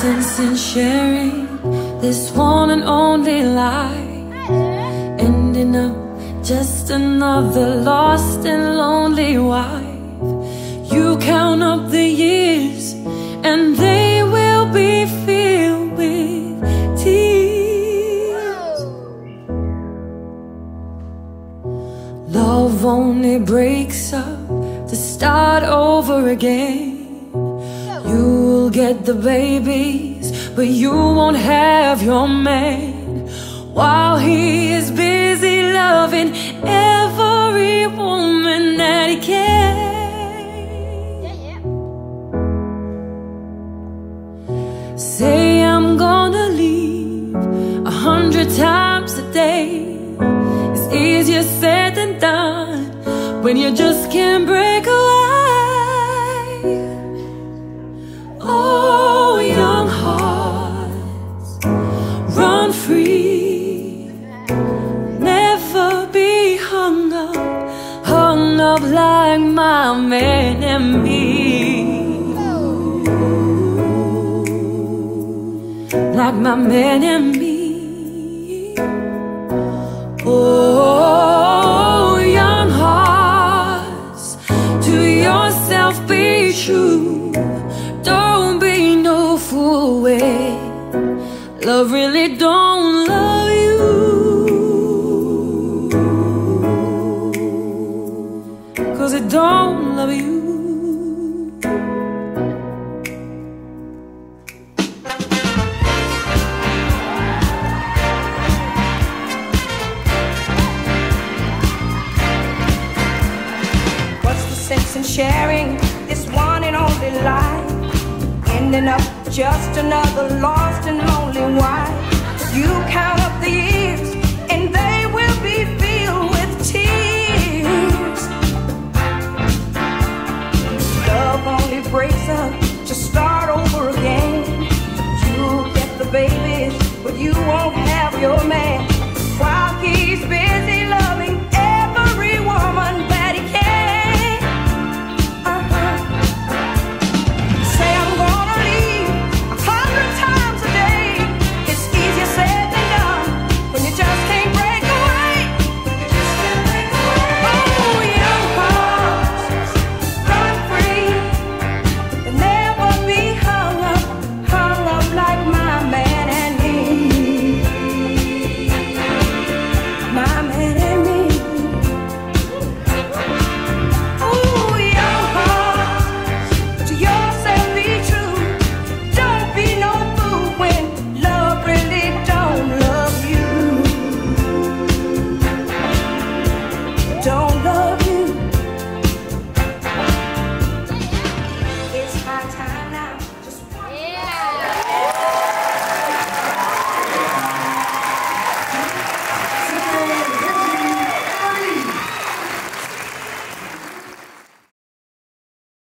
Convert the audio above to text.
sense in sharing this one and only life? Ending up just another lost and lonely wife. You count up the years, and they will be filled with tears. Love only breaks up to start over again. You'll get the babies, but you won't have your man. While he is busy loving every woman that he can. Say I'm gonna leave a hundred times a day. It's easier said than done when you just can't break away. Hung like my man and me. Like my man and me. Oh, young hearts, to yourself be true. Don't be no fool way. Love really don't sense in sharing this one and only life. Ending up just another lost and lonely wife. You count up the years, and they will be filled with tears. Love only breaks up to start over again. You get the babies, but you won't have your man.